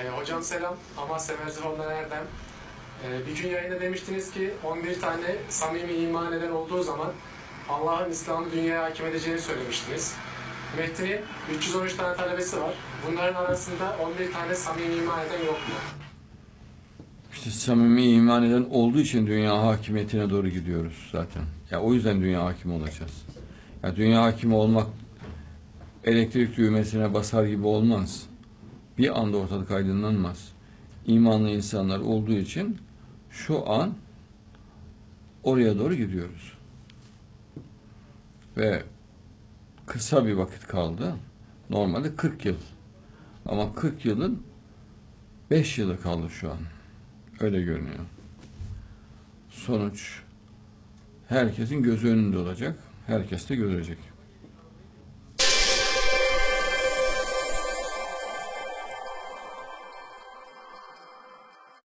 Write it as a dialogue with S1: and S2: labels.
S1: Ee, hocam selam. Amasya Merzifon'dan Erdem. Ee, bir gün yayında demiştiniz ki 11 tane samimi iman eden olduğu zaman Allah'ın İslam'ı dünyaya hakim edeceğini söylemiştiniz. Mehdi'nin 313 tane talebesi var. Bunların arasında 11 tane samimi iman eden yok mu?
S2: İşte samimi iman eden olduğu için dünya hakimiyetine doğru gidiyoruz zaten. Ya o yüzden dünya hakimi olacağız. Ya dünya hakimi olmak elektrik düğmesine basar gibi olmaz. Bir anda ortalık aydınlanmaz. İmanlı insanlar olduğu için şu an oraya doğru gidiyoruz. Ve kısa bir vakit kaldı. Normalde 40 yıl. Ama 40 yılın 5 yılı kaldı şu an. Öyle görünüyor. Sonuç herkesin gözü önünde olacak. Herkes de görecek.